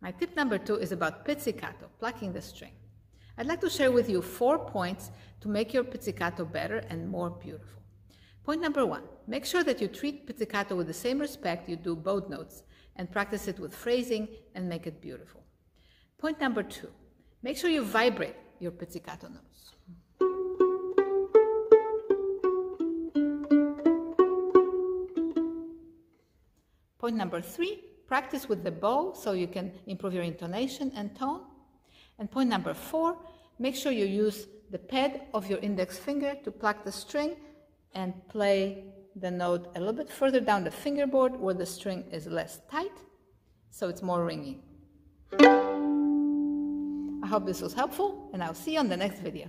My tip number two is about pizzicato, plucking the string. I'd like to share with you four points to make your pizzicato better and more beautiful. Point number one, make sure that you treat pizzicato with the same respect you do bowed notes and practice it with phrasing and make it beautiful. Point number two, make sure you vibrate your pizzicato notes. Point number three, practice with the bow so you can improve your intonation and tone. And point number four, make sure you use the pad of your index finger to pluck the string and play the note a little bit further down the fingerboard where the string is less tight, so it's more ringing. I hope this was helpful, and I'll see you on the next video.